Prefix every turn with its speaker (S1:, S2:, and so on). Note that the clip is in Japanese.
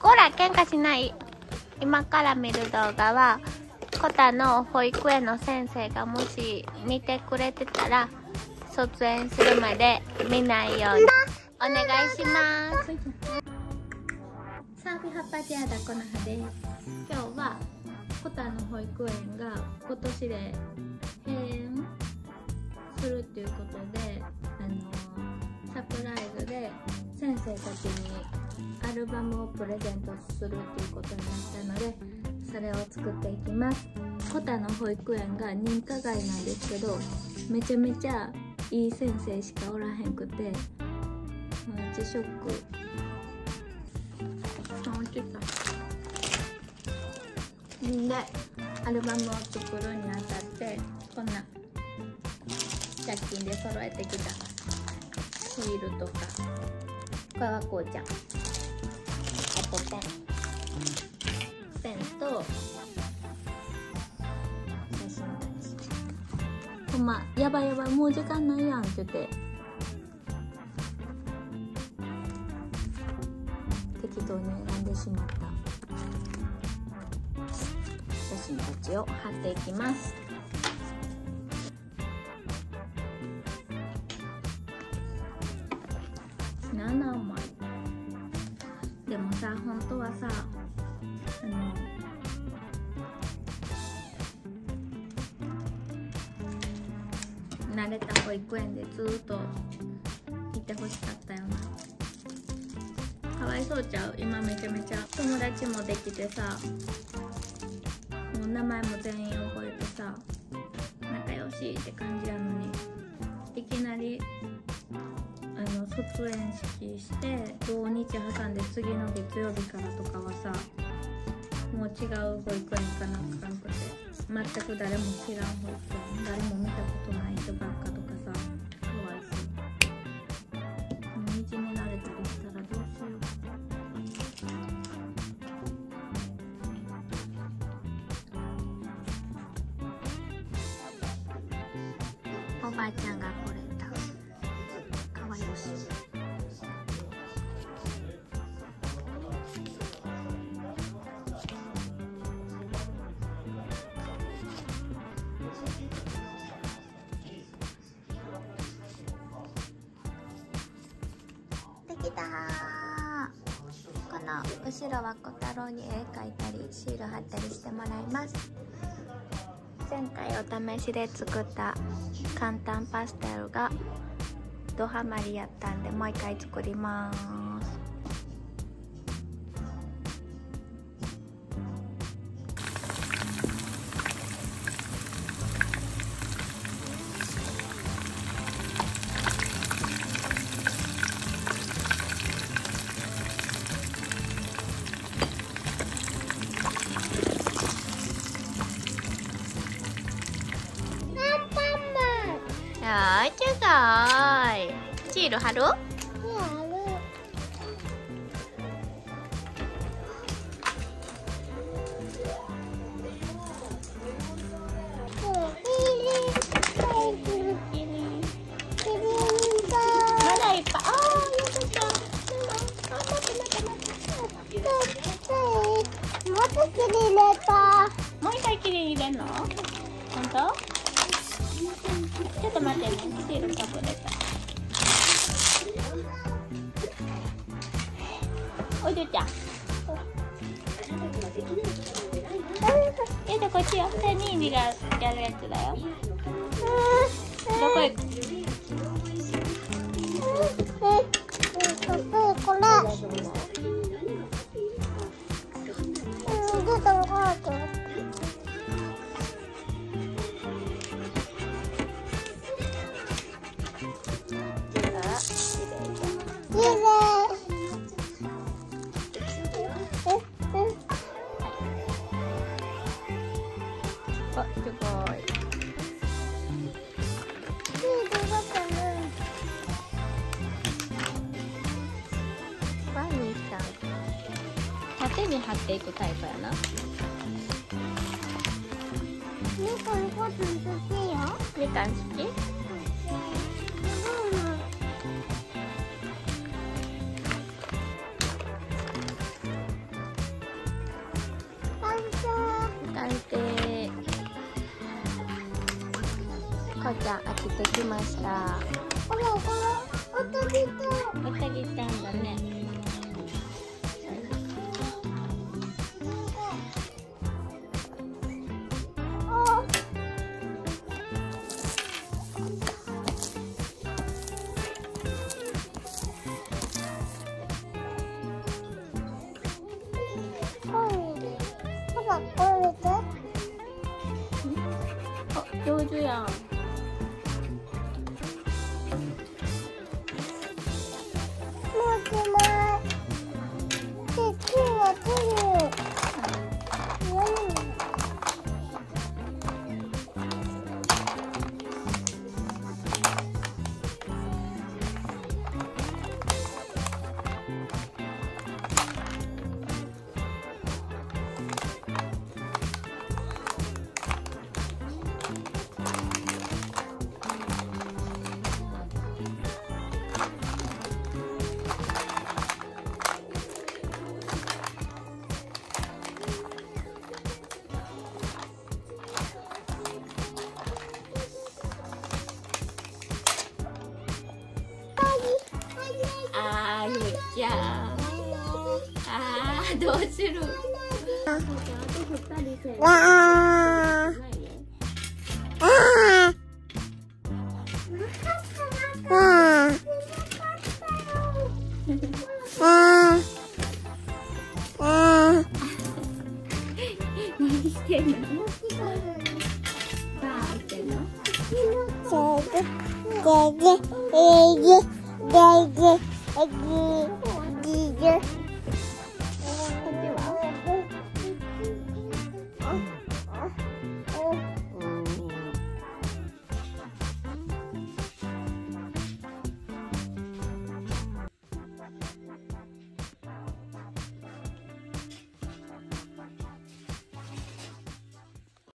S1: こら喧嘩しない。今から見る動画はコタの保育園の先生がもし見てくれてたら卒園するまで見ないように。お願いします。サーフィハパティアダコナハです。今日はコタの保育園が今年で閉園するっていうことであのサプライズで先生たちにルバムをプレゼントするっていうことになったのでそれを作っていきます。コタの保育園が認可外なんですけどめちゃめちゃいい先生しかおらへんくてめっちゃショックあ落ちたんでアルバムを作るにあたってこんな100均で揃えてきたシールとかこれはこうちゃん。とペンペンと写真たちほんまやばいやばいもう時間ないやんって言って。適当に選んでしまった。写真たちを貼っていきます。7枚でもさ本当はさあの慣れた保育園でずっといてほしかったよな。かわいそうちゃう？今めちゃめちゃ友達もできてさもう名前も全員覚えてさ仲良しって感じ卒園式して土日挟んで次の月曜日からとかはさもう違う保育園行かなあかんくて全く誰も知らん保育園誰も見たことない人ばっかとかさかわい。そうもういじめられたりしたらどうしよう。おばあちゃんがたこの後ろは小太郎に絵描いたりシール貼ったりしてもらいます。前回お試しで作った簡単パステルがドハマりやったんでもう一回作ります。ール貼るまだいっぱいあーよかったあー待って。待って待って
S2: も。
S1: う一回きれいに入れんの本当？ちょっと待って。ねシール隠れ。たこっちよそれニーニがやるやつだよ。あすごい
S2: きれいだったね。
S1: ワニさん縦に貼っていくタイプやな
S2: 猫のこと好きよ。
S1: みかん好き？
S2: うん。
S1: ちゃん飽きてきました。
S2: ほらこれおとぎと
S1: おたぎたん。だね上手やんじゃああーどうする？
S2: わ
S1: ー。てんの？バーってんの？
S2: せーのででででででで Thank you.